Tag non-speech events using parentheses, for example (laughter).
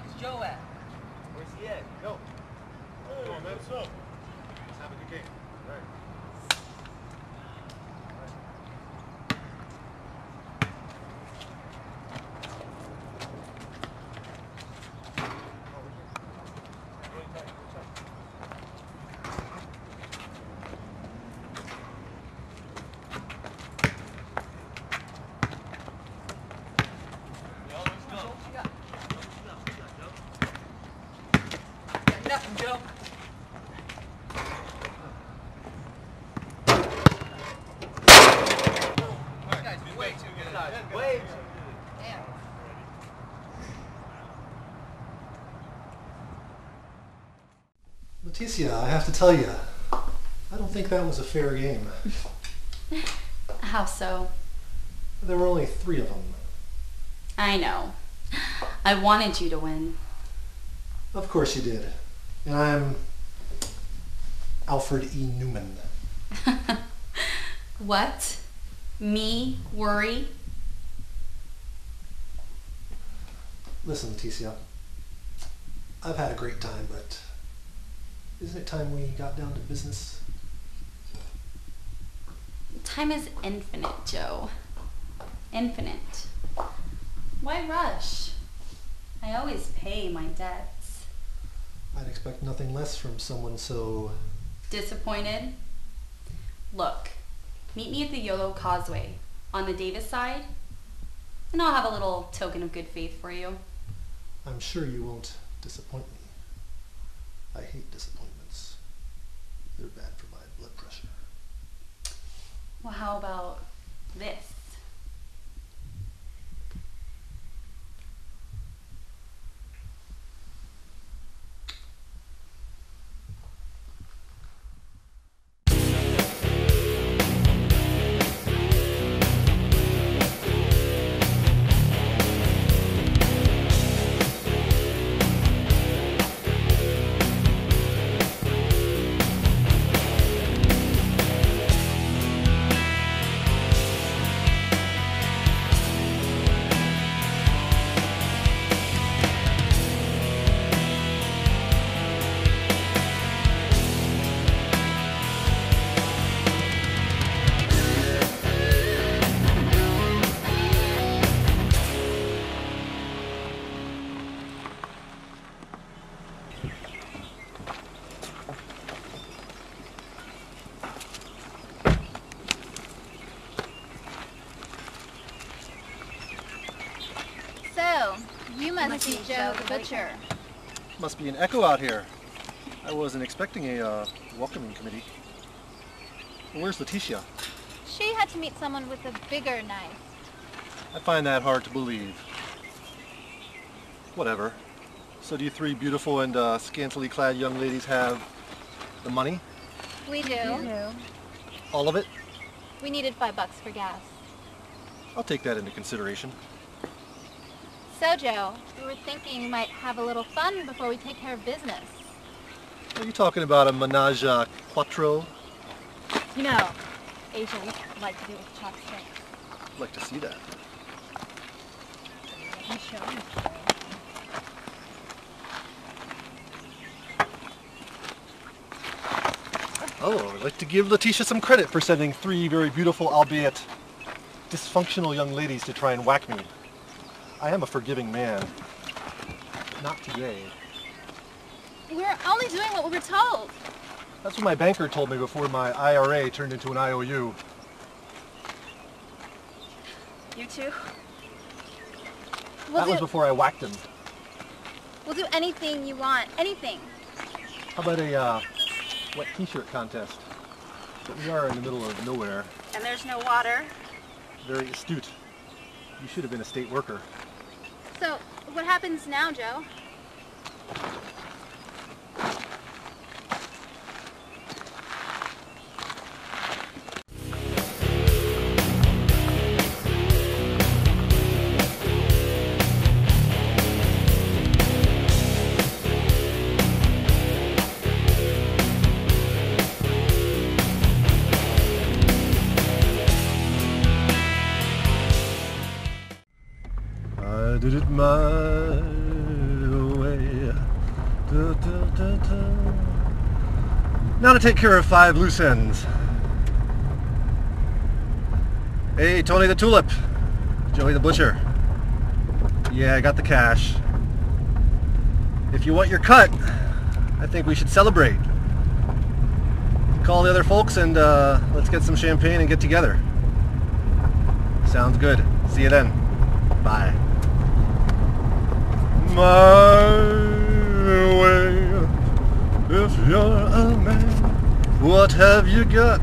fuck is Joe at? Where's he at? Go. Come on, man. What's up? Let's have a good game. All right. Got nothing, Joe. This guy's way too good. Guys, way too good. Damn. Leticia, I have to tell you, I don't think that was a fair game. (laughs) How so? There were only three of them. I know. I wanted you to win. Of course you did. And I'm Alfred E. Neuman. (laughs) What? Me worry? Listen, Leticia, I've had a great time, but isn't it time we got down to business? Time is infinite, Joe. Infinite. Why rush? I always pay my debts. I'd expect nothing less from someone so. Disappointed? Look, meet me at the YOLO Causeway on the Davis side, and I'll have a little token of good faith for you. I'm sure you won't disappoint me. I hate disappointments. They're bad for my blood pressure. Well, how about you must be Joe the Butcher. Must be an echo out here. I wasn't expecting a uh, welcoming committee. Where's Leticia? She had to meet someone with a bigger knife. I find that hard to believe. Whatever. So do you three beautiful and uh, scantily clad young ladies have the money? We do. We do. All of it? We needed five bucks for gas. I'll take that into consideration. So, Joe, we were thinking you might have a little fun before we take care of business. Are you talking about a menage a quattro? You know, Asians like to do with chopsticks. I'd like to see that. Let me show you. Oh, I'd like to give Leticia some credit for sending three very beautiful, albeit dysfunctional young ladies to try and whack me. I am a forgiving man. Not today. We're only doing what we were told. That's what my banker told me before my IRA turned into an IOU. You too? We'll that do, was before I whacked him. we'll do anything you want. Anything. How about a uh, wet t-shirt contest? But we are in the middle of nowhere. And there's no water. Very astute. You should have been a state worker. So, what happens now, Joe? Did it my Du, du, du, du. Now to take care of five loose ends. Hey, Tony the Tulip. Joey the Butcher. Yeah, I got the cash. If you want your cut, I think we should celebrate. Call the other folks and uh, let's get some champagne and get together. Sounds good. See you then. Bye. My way, if you're a man, what have you got?